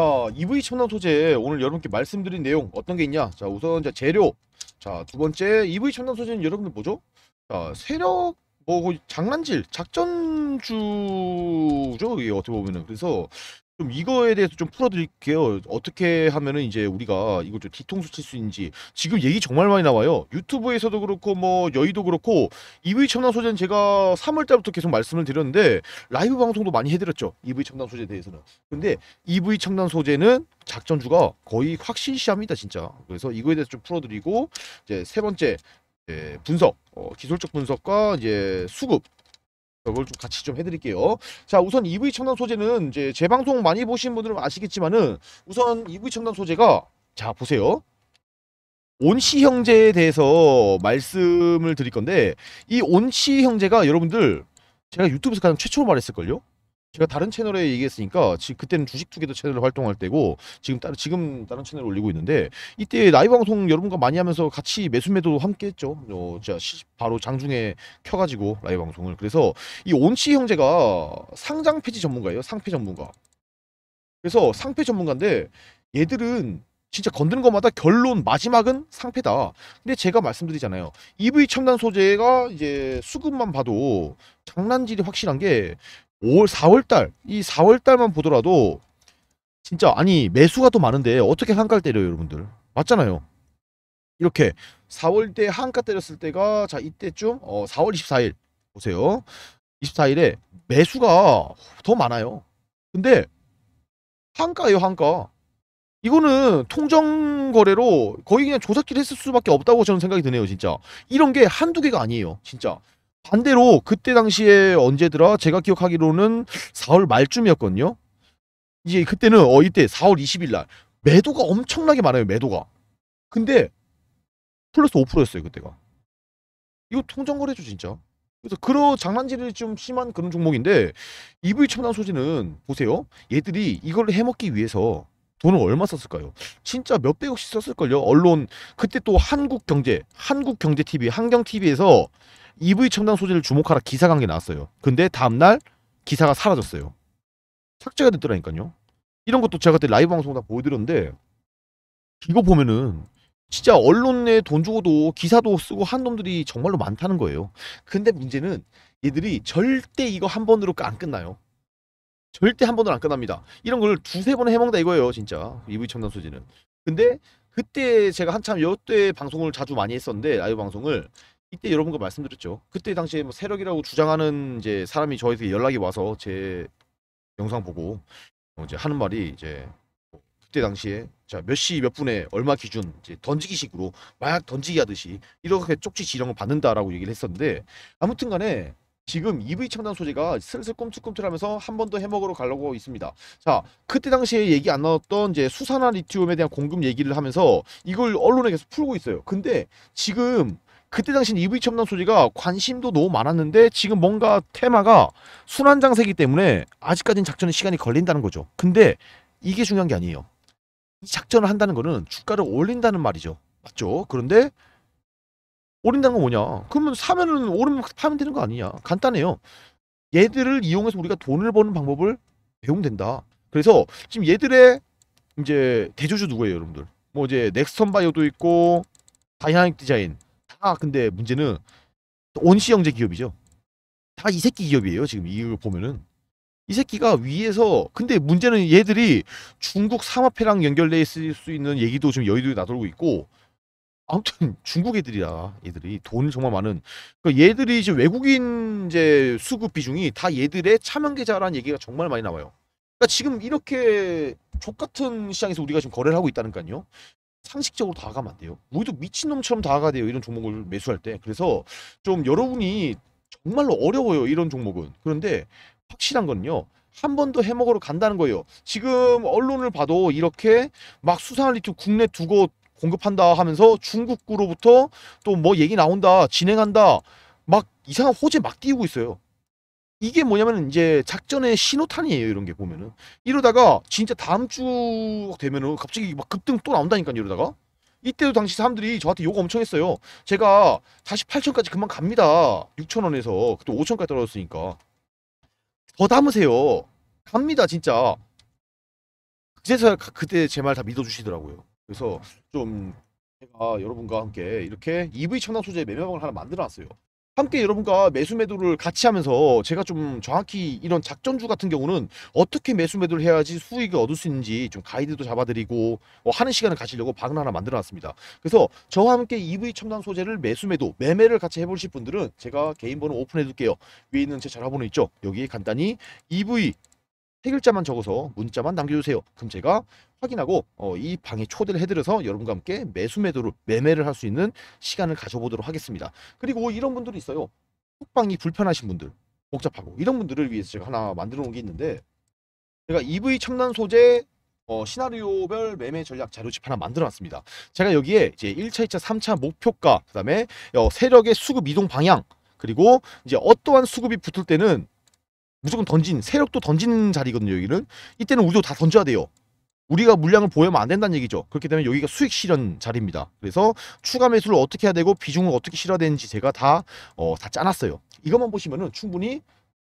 자, EV 첨단 소재 오늘 여러분께 말씀드린 내용 어떤 게 있냐? 자, 우선 자 재료. 자, 두 번째 EV 첨단 소재는 여러분들 뭐죠? 자, 세력 뭐 장난질, 작전주죠. 이게 어떻게 보면은 그래서 좀 이거에 대해서 좀 풀어드릴게요. 어떻게 하면은 이제 우리가 이걸 좀 뒤통수 칠 수 있는지 지금 얘기 정말 많이 나와요. 유튜브에서도 그렇고 뭐 여의도 그렇고 EV 첨단 소재는 제가 3월 달부터 계속 말씀을 드렸는데 라이브 방송도 많이 해드렸죠. EV 첨단 소재에 대해서는. 근데 EV 첨단 소재는 작전주가 거의 확실시합니다, 진짜. 그래서 이거에 대해서 좀 풀어드리고 이제 세 번째 분석, 어, 기술적 분석과 이제 수급 이걸 좀 같이 좀 해드릴게요. 자, 우선 EV 첨단 소재는 이제 제 방송 많이 보신 분들은 아시겠지만은 우선 EV 첨단 소재가 자 보세요. 온시 형제에 대해서 말씀을 드릴 건데 이 온시 형제가 여러분들 제가 유튜브에서 가장 최초로 말했을걸요? 제가 다른 채널에 얘기했으니까 지 그때는 주식 투게더 채널을 활동할 때고 지금 다른 지금 다른 채널 올리고 있는데 이때 라이브 방송 여러분과 많이 하면서 같이 매수 매도 함께 했죠. 어, 시- 바로 장중에 켜가지고 라이브 방송을 그래서 이 온씨 형제가 상장 폐지 전문가예요. 상폐 전문가. 그래서 상폐 전문가인데 얘들은 진짜 건드는 것마다 결론 마지막은 상패다. 근데 제가 말씀드리잖아요. EV 첨단 소재가 이제 수급만 봐도 장난질이 확실한 게 5월 4월 달, 이 4월 달만 보더라도 진짜 아니 매수가 더 많은데 어떻게 한가를 때려요, 여러분들? 맞잖아요. 이렇게 4월 때 한가 때렸을 때가 자 이때쯤 어 4월 24일 보세요. 24일에 매수가 더 많아요. 근데 한가예요, 한가. 이거는 통정 거래로 거의 그냥 조작질 했을 수밖에 없다고 저는 생각이 드네요, 진짜. 이런 게 한두 개가 아니에요, 진짜. 반대로 그때 당시에 언제더라? 제가 기억하기로는 4월 말쯤이었거든요. 이제 그때는 어 이때 4월 20일 날 매도가 엄청나게 많아요, 매도가. 근데 플러스 5%였어요, 그때가. 이거 통정 거래죠, 진짜. 그래서 그런 장난질이 좀 심한 그런 종목인데 EV 첨단 소재는 보세요. 얘들이 이걸 해먹기 위해서 돈을 얼마 썼을까요? 진짜 몇백억씩 썼을걸요. 언론 그때 또 한국경제, 한국경제TV, 한경TV에서 EV 첨단 소재를 주목하라 기사가 한 게 나왔어요. 근데 다음날 기사가 사라졌어요. 삭제가 됐더라니까요. 이런 것도 제가 그때 라이브 방송 다 보여드렸는데 이거 보면은 진짜 언론에 돈 주고도 기사도 쓰고 한 놈들이 정말로 많다는 거예요. 근데 문제는 얘들이 절대 이거 한 번으로 안 끝나요. 절대 한 번으로 안 끝납니다. 이런 걸 두세 번 해먹다 이거예요, 진짜. EV 첨단 소재는. 근데 그때 제가 한참 여때 방송을 자주 많이 했었는데 라이브 방송을 이때 여러분과 말씀드렸죠. 그때 당시에 뭐 세력이라고 주장하는 이제 사람이 저한테 연락이 와서 제 영상 보고 어 이제 하는 말이 이제 뭐 그때 당시에 자몇 시 몇 분에 얼마 기준 이제 던지기식으로 마약 던지기 하듯이 이렇게 쪽지 지령을 받는다라고 얘기를 했었는데 아무튼간에 지금 EV 첨단 소재가 슬슬 꿈틀꿈틀하면서 한 번 더 해먹으러 가려고 있습니다. 자, 그때 당시에 얘기 안 나왔던 이제 수산화 리튬에 대한 공급 얘기를 하면서 이걸 언론에 계속 풀고 있어요. 근데 지금 그때 당시는 EV 첨단 소재가 관심도 너무 많았는데 지금 뭔가 테마가 순환 장세기 때문에 아직까지는 작전에 시간이 걸린다는 거죠. 근데 이게 중요한 게 아니에요. 이 작전을 한다는 거는 주가를 올린다는 말이죠. 맞죠? 그런데 올린다는 건 뭐냐? 그러면 사면은 오르면 팔면 되는 거 아니냐? 간단해요. 얘들을 이용해서 우리가 돈을 버는 방법을 배우면 된다. 그래서 지금 얘들의 이제 대주주 누구예요, 여러분들? 뭐 이제 넥스턴 바이오도 있고 다이나믹 디자인 다 근데 문제는 온시 형제 기업이죠. 다 이 새끼 기업이에요. 지금 이걸 보면은 이 새끼가 위에서 근데 문제는 얘들이 중국 상업회랑 연결돼 있을 수 있는 얘기도 지금 여의도에 나돌고 있고 아무튼 중국 애들이야 얘들이 돈이 정말 많은 그러니까 얘들이 지금 외국인 이제 수급 비중이 다 얘들의 차명 계좌라는 얘기가 정말 많이 나와요. 그러니까 지금 이렇게 족 같은 시장에서 우리가 지금 거래를 하고 있다니까요. 상식적으로 다가가면 안 돼요. 우리도 미친놈처럼 다가가야 돼요. 이런 종목을 매수할 때. 그래서 좀 여러분이 정말로 어려워요. 이런 종목은. 그런데 확실한 건요. 한 번 더 해먹으러 간다는 거예요. 지금 언론을 봐도 이렇게 막 수산화 리튬 국내 두고 공급한다 하면서 중국으로부터 또 뭐 얘기 나온다, 진행한다, 막 이상한 호재 막 띄우고 있어요. 이게 뭐냐면 이제 작전의 신호탄이에요. 이런 게 보면은 이러다가 진짜 다음 주 되면은 갑자기 막 급등 또 나온다니까요. 이러다가 이때도 당시 사람들이 저한테 욕 엄청 했어요. 제가 다시 8천까지 금방 갑니다. 6천 원에서 그때 5천까지 떨어졌으니까 더 담으세요. 갑니다 진짜. 그래서 가- 그때 제 말 다 믿어주시더라고요. 그래서 좀 제가 여러분과 함께 이렇게 EV 첨단 소재 매매방을 하나 만들어놨어요. 함께 여러분과 매수 매도를 같이 하면서 제가 좀 정확히 이런 작전주 같은 경우는 어떻게 매수 매도를 해야지 수익을 얻을 수 있는지 좀 가이드도 잡아드리고 어, 하는 시간을 가지려고 방을 하나 만들어놨습니다. 그래서 저와 함께 EV 첨단 소재를 매수 매도 매매를 같이 해보실 분들은 제가 개인 번호 오픈해둘게요. 위에 있는 제 전화번호 있죠? 여기에 간단히 EV 세 글자만 적어서 문자만 남겨주세요. 그럼 제가 확인하고 어, 이 방에 초대를 해드려서 여러분과 함께 매수 매도를 매매를 할 수 있는 시간을 가져보도록 하겠습니다. 그리고 이런 분들이 있어요. 톡방이 불편하신 분들, 복잡하고 이런 분들을 위해서 제가 하나 만들어 놓은 게 있는데 제가 EV 첨단 소재 어, 시나리오별 매매 전략 자료집 하나 만들어 놨습니다. 제가 여기에 이제 1차, 2차, 3차 목표가, 그다음에 어, 세력의 수급 이동 방향, 그리고 이제 어떠한 수급이 붙을 때는 무조건 던진 세력도 던지는 자리거든요. 여기는 이때는 우리도 다 던져야 돼요. 우리가 물량을 보유하면 안 된다는 얘기죠. 그렇기 때문에 여기가 수익 실현 자리입니다. 그래서 추가 매수를 어떻게 해야 되고 비중을 어떻게 실어야 되는지 제가 다, 어, 다 짜놨어요. 이것만 보시면은 충분히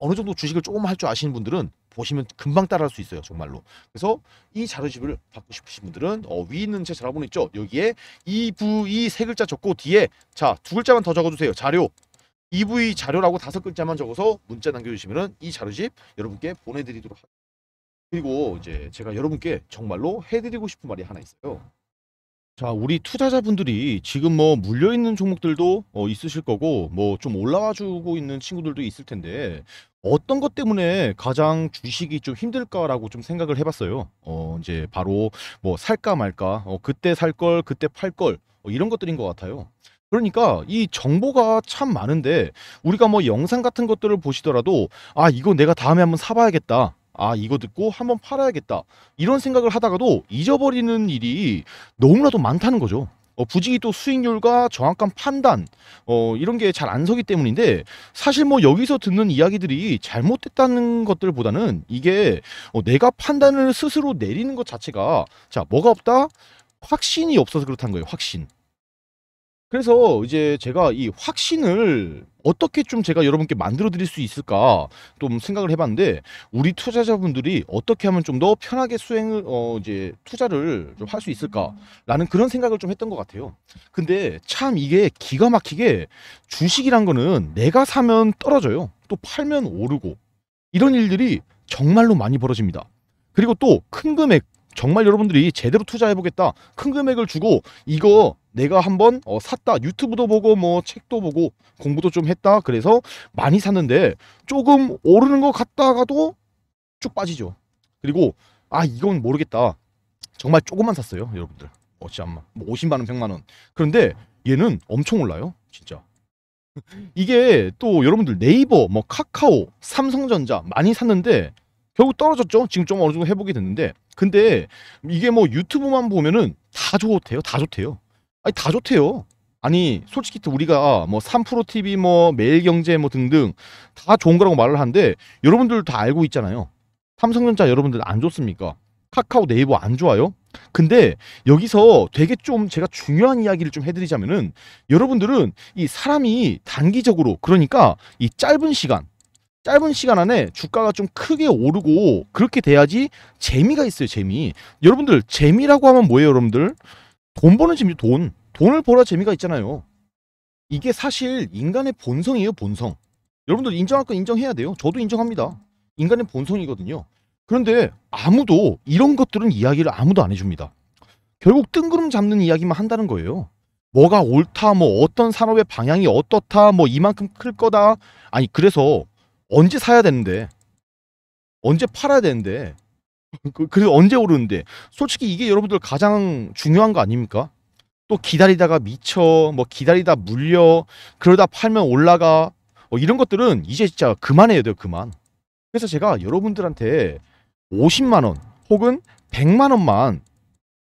어느 정도 주식을 조금 할 줄 아시는 분들은 보시면 금방 따라할 수 있어요. 정말로. 그래서 이 자료집을 받고 싶으신 분들은 어, 위에 있는 제 전화번호 있죠. 여기에 EV 세 글자 적고 뒤에 자 두 글자만 더 적어주세요. 자료. EV 자료라고 다섯 글자만 적어서 문자 남겨주시면은 이 자료집 여러분께 보내드리도록 하겠습니다. 그리고 이제 제가 여러분께 정말로 해드리고 싶은 말이 하나 있어요. 자, 우리 투자자분들이 지금 뭐 물려 있는 종목들도 어, 있으실 거고 뭐 좀 올라와 주고 있는 친구들도 있을 텐데 어떤 것 때문에 가장 주식이 좀 힘들까라고 좀 생각을 해봤어요. 어, 이제 바로 뭐 살까 말까, 어, 그때 살 걸, 그때 팔 걸, 어, 이런 것들인 것 같아요. 그러니까 이 정보가 참 많은데 우리가 뭐 영상 같은 것들을 보시더라도 아, 이거 내가 다음에 한번 사봐야겠다. 아, 이거 듣고 한번 팔아야겠다. 이런 생각을 하다가도 잊어버리는 일이 너무나도 많다는 거죠. 어, 부지기 또 수익률과 정확한 판단, 어, 이런 게 잘 안 서기 때문인데 사실 뭐 여기서 듣는 이야기들이 잘못됐다는 것들보다는 이게 어, 내가 판단을 스스로 내리는 것 자체가 자, 뭐가 없다? 확신이 없어서 그렇다는 거예요, 확신. 그래서 이제 제가 이 확신을 어떻게 좀 제가 여러분께 만들어 드릴 수 있을까 좀 생각을 해봤는데 우리 투자자분들이 어떻게 하면 좀 더 편하게 수행을 어 이제 투자를 좀 할 수 있을까라는 그런 생각을 좀 했던 것 같아요. 근데 참 이게 기가 막히게 주식이란 거는 내가 사면 떨어져요. 또 팔면 오르고 이런 일들이 정말로 많이 벌어집니다. 그리고 또 큰 금액 정말 여러분들이 제대로 투자해 보겠다. 큰 금액을 주고 이거 내가 한번 어, 샀다. 유튜브도 보고 뭐 책도 보고 공부도 좀 했다. 그래서 많이 샀는데 조금 오르는 것 같다가도 쭉 빠지죠. 그리고 아 이건 모르겠다. 정말 조금만 샀어요 여러분들. 어 잠만 뭐 50만 원 100만 원. 그런데 얘는 엄청 올라요 진짜. 이게 또 여러분들 네이버 뭐 카카오 삼성전자 많이 샀는데 결국 떨어졌죠 지금 좀 어느 정도 회복이 됐는데 근데 이게 뭐 유튜브만 보면은 다 좋대요 다 좋대요 아니 다 좋대요. 아니 솔직히 또 우리가 뭐 3프로 TV 뭐 매일경제 뭐 등등 다 좋은 거라고 말을 하는데 여러분들 다 알고 있잖아요. 삼성전자 여러분들 안 좋습니까? 카카오 네이버 안 좋아요? 근데 여기서 되게 좀 제가 중요한 이야기를 좀 해드리자면은 여러분들은 이 사람이 단기적으로 그러니까 이 짧은 시간 짧은 시간 안에 주가가 좀 크게 오르고 그렇게 돼야지 재미가 있어요 재미. 여러분들 재미라고 하면 뭐예요 여러분들? 돈 버는 재미 돈. 돈을 벌어야 재미가 있잖아요. 이게 사실 인간의 본성이에요 본성. 여러분들 인정할 건 인정해야 돼요. 저도 인정합니다. 인간의 본성이거든요. 그런데 아무도 이런 것들은 이야기를 아무도 안 해줍니다. 결국 뜬구름 잡는 이야기만 한다는 거예요. 뭐가 옳다 뭐 어떤 산업의 방향이 어떻다 뭐 이만큼 클 거다. 아니 그래서 언제 사야 되는데? 언제 팔아야 되는데? 그- 그래서 언제 오르는데? 솔직히 이게 여러분들 가장 중요한 거 아닙니까? 또 기다리다가 미쳐 뭐 기다리다 물려 그러다 팔면 올라가 뭐 이런 것들은 이제 진짜 그만해야 돼요 그만. 그래서 제가 여러분들한테 50만 원 혹은 100만 원만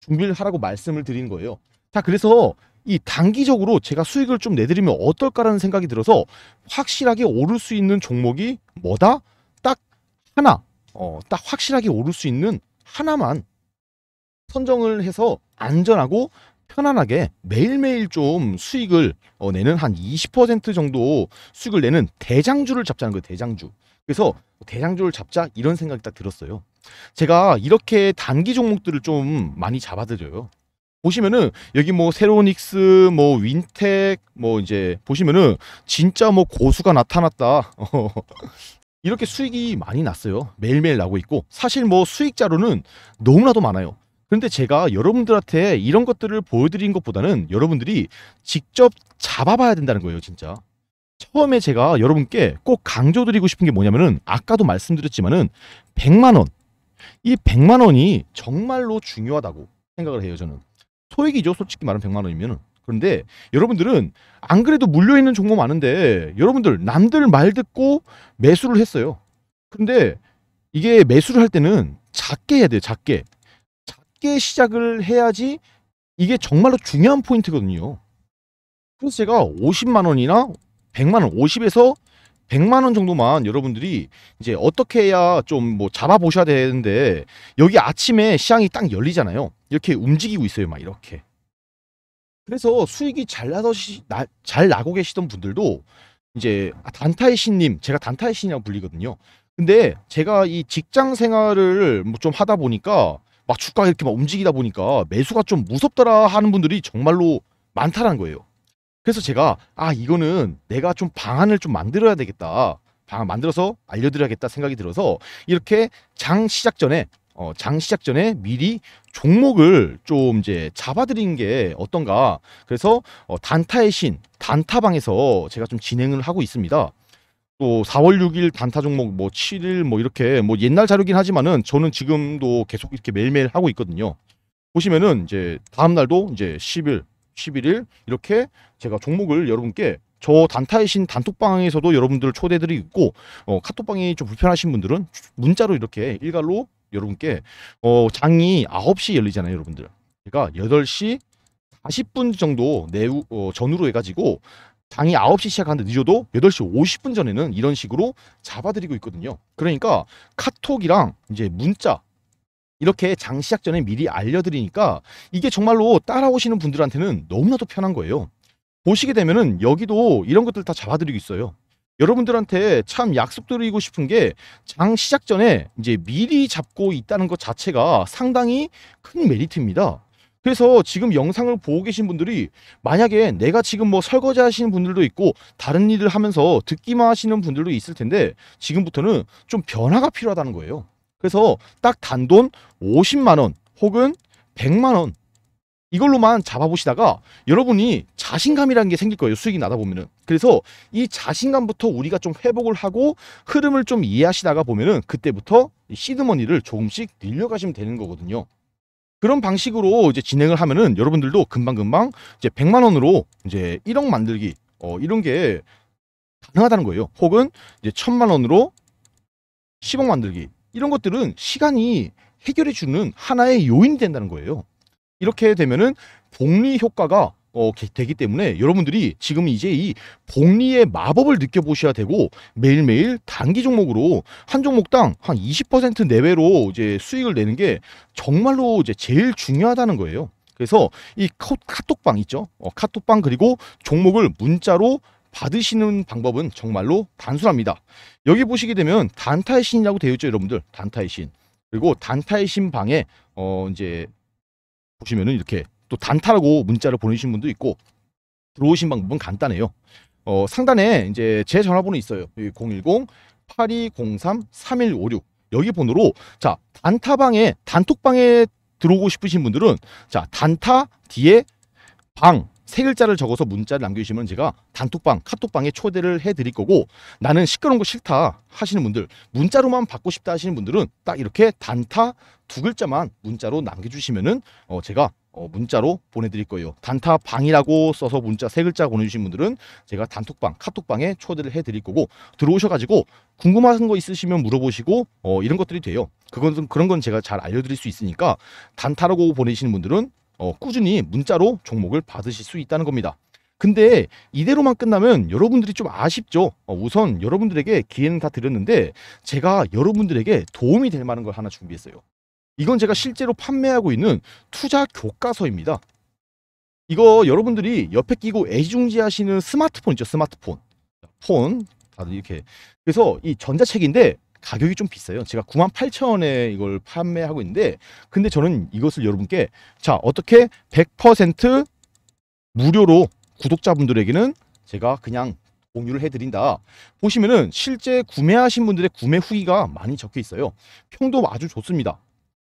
준비를 하라고 말씀을 드리는 거예요. 자 그래서 이 단기적으로 제가 수익을 좀 내드리면 어떨까라는 생각이 들어서 확실하게 오를 수 있는 종목이 뭐다? 딱 하나 어, 딱 확실하게 오를 수 있는 하나만 선정을 해서 안전하고 편안하게 매일매일 좀 수익을 어, 내는 한 20% 정도 수익을 내는 대장주를 잡자는 거예요. 대장주. 그래서 대장주를 잡자 이런 생각이 딱 들었어요. 제가 이렇게 단기 종목들을 좀 많이 잡아드려요. 보시면은 여기 뭐 세로닉스 뭐 윈텍 뭐 이제 보시면은 진짜 뭐 고수가 나타났다. 이렇게 수익이 많이 났어요. 매일매일 나고 있고 사실 뭐 수익자로는 너무나도 많아요. 그런데 제가 여러분들한테 이런 것들을 보여드린 것보다는 여러분들이 직접 잡아봐야 된다는 거예요, 진짜. 처음에 제가 여러분께 꼭 강조드리고 싶은 게 뭐냐면은 아까도 말씀드렸지만은 100만 원. 이 100만 원이 정말로 중요하다고 생각을 해요, 저는. 소액이죠, 솔직히 말하면 100만 원이면은. 그런데 여러분들은 안 그래도 물려 있는 종목 많은데 여러분들 남들 말 듣고 매수를 했어요. 근데 이게 매수를 할 때는 작게 해야 돼요, 작게. 작게 시작을 해야지 이게 정말로 중요한 포인트거든요. 그래서 제가 50만 원이나 100만 원, 50에서 100만 원 정도만 여러분들이 이제 어떻게 해야 좀 뭐 잡아 보셔야 되는데 여기 아침에 시장이 딱 열리잖아요. 이렇게 움직이고 있어요, 막 이렇게. 그래서 수익이 잘 나더시 나, 잘 나고 계시던 분들도 이제 아, 단타의 신님, 제가 단타의 신이라고 불리거든요. 근데 제가 이 직장 생활을 뭐 좀 하다 보니까 막 주가가 이렇게 막 움직이다 보니까 매수가 좀 무섭더라 하는 분들이 정말로 많다는 거예요. 그래서 제가 아 이거는 내가 좀 방안을 좀 만들어야 되겠다. 방안 만들어서 알려드려야겠다 생각이 들어서 이렇게 장 시작 전에 어, 장 시작 전에 미리 종목을 좀 이제 잡아드린 게 어떤가. 그래서 어, 단타의 신 단타방에서 제가 좀 진행을 하고 있습니다. 또 4월 6일 단타 종목 뭐 7일 뭐 이렇게 뭐 옛날 자료긴 하지만은 저는 지금도 계속 이렇게 매일매일 하고 있거든요. 보시면은 이제 다음 날도 이제 10일, 11일 이렇게 제가 종목을 여러분께 저 단타의 신 단톡방에서도 여러분들을 초대드리고 있고 어, 카톡방이 좀 불편하신 분들은 문자로 이렇게 일괄로 여러분께 어, 장이 9시 열리잖아요, 여러분들. 그러니까 8시 40분 정도 내후 어, 전후로 해가지고 장이 9시 시작하는데 늦어도 8시 50분 전에는 이런 식으로 잡아드리고 있거든요. 그러니까 카톡이랑 이제 문자 이렇게 장 시작 전에 미리 알려드리니까 이게 정말로 따라오시는 분들한테는 너무나도 편한 거예요. 보시게 되면은 여기도 이런 것들 다 잡아드리고 있어요. 여러분들한테 참 약속드리고 싶은 게 장 시작 전에 이제 미리 잡고 있다는 것 자체가 상당히 큰 메리트입니다. 그래서 지금 영상을 보고 계신 분들이 만약에 내가 지금 뭐 설거지 하시는 분들도 있고 다른 일을 하면서 듣기만 하시는 분들도 있을 텐데 지금부터는 좀 변화가 필요하다는 거예요. 그래서 딱 단돈 50만 원 혹은 100만 원 이걸로만 잡아보시다가 여러분이 자신감이라는 게 생길 거예요. 수익이 나다 보면은. 그래서 이 자신감부터 우리가 좀 회복을 하고 흐름을 좀 이해하시다가 보면은 그때부터 시드머니를 조금씩 늘려가시면 되는 거거든요. 그런 방식으로 이제 진행을 하면은 여러분들도 금방금방 이제 100만 원으로 이제 1억 만들기 어 이런 게 가능하다는 거예요. 혹은 이제 1000만 원으로 10억 만들기 이런 것들은 시간이 해결해 주는 하나의 요인이 된다는 거예요. 이렇게 되면은 복리 효과가 어, 되기 때문에 여러분들이 지금 이제 이 복리의 마법을 느껴보셔야 되고 매일매일 단기 종목으로 한 종목당 한 20% 내외로 이제 수익을 내는 게 정말로 이제 제일 중요하다는 거예요. 그래서 이 카톡방 있죠. 어, 카톡방 그리고 종목을 문자로 받으시는 방법은 정말로 단순합니다. 여기 보시게 되면 단타의 신이라고 되어 있죠, 여러분들. 단타의 신. 그리고 단타의 신 방에 어 이제 보시면은 이렇게 또 단타라고 문자를 보내주신 분도 있고 들어오신 방법은 간단해요. 어, 상단에 이제 제 전화번호 있어요. 010 8203 3156 여기 번호로 자 단타방에 단톡방에 들어오고 싶으신 분들은 자 단타 뒤에 방 세 글자를 적어서 문자를 남겨주시면 제가 단톡방 카톡방에 초대를 해드릴 거고 나는 시끄러운 거 싫다 하시는 분들 문자로만 받고 싶다 하시는 분들은 딱 이렇게 단타 두 글자만 문자로 남겨주시면은 어 제가 어, 문자로 보내드릴 거예요. 단타 방이라고 써서 문자 세 글자 보내주신 분들은 제가 단톡방, 카톡방에 초대를 해드릴 거고 들어오셔가지고 궁금한 거 있으시면 물어보시고 어, 이런 것들이 돼요. 그건 그런 건 제가 잘 알려드릴 수 있으니까 단타라고 보내시는 분들은 어, 꾸준히 문자로 종목을 받으실 수 있다는 겁니다. 근데 이대로만 끝나면 여러분들이 좀 아쉽죠. 어, 우선 여러분들에게 기회는 다 드렸는데 제가 여러분들에게 도움이 될 만한 걸 하나 준비했어요. 이건 제가 실제로 판매하고 있는 투자 교과서입니다. 이거 여러분들이 옆에 끼고 애지중지 하시는 스마트폰 있죠, 스마트폰. 폰 다들 이렇게 그래서 이 전자책인데 가격이 좀 비싸요. 제가 98,000원에 이걸 판매하고 있는데 근데 저는 이것을 여러분께 자, 어떻게 100% 무료로 구독자분들에게는 제가 그냥 공유를 해드린다. 보시면은 실제 구매하신 분들의 구매 후기가 많이 적혀 있어요. 평도 아주 좋습니다.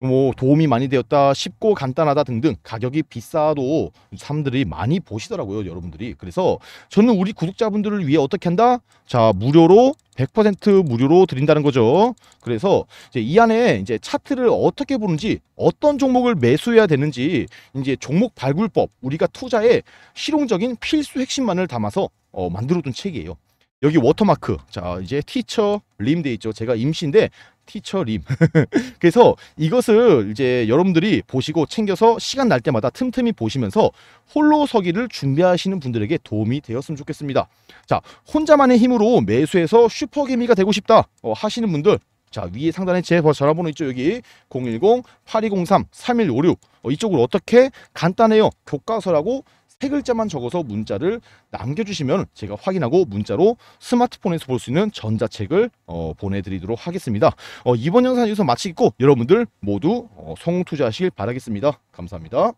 뭐 도움이 많이 되었다, 쉽고 간단하다 등등 가격이 비싸도 사람들이 많이 보시더라고요, 여러분들이. 그래서 저는 우리 구독자분들을 위해 어떻게 한다? 자, 무료로 100% 무료로 드린다는 거죠. 그래서 이제 이 안에 이제 차트를 어떻게 보는지, 어떤 종목을 매수해야 되는지, 이제 종목 발굴법, 우리가 투자에 실용적인 필수 핵심만을 담아서 어, 만들어둔 책이에요. 여기 워터마크, 자 이제 Teacher Lim돼 있죠. 제가 임씨인데 Teacher Lim. 그래서 이것을 이제 여러분들이 보시고 챙겨서 시간 날 때마다 틈틈이 보시면서 홀로 서기를 준비하시는 분들에게 도움이 되었으면 좋겠습니다. 자, 혼자만의 힘으로 매수해서 슈퍼개미가 되고 싶다 어, 하시는 분들 자 위에 상단에 제 전화번호 있죠 여기 010-8203-3156 어, 이쪽으로 어떻게 간단해요 교과서라고 세 글자만 적어서 문자를 남겨주시면 제가 확인하고 문자로 스마트폰에서 볼 수 있는 전자책을 어, 보내드리도록 하겠습니다. 어, 이번 영상 여기서 마치겠고 여러분들 모두 어, 성투자하시길 바라겠습니다. 감사합니다.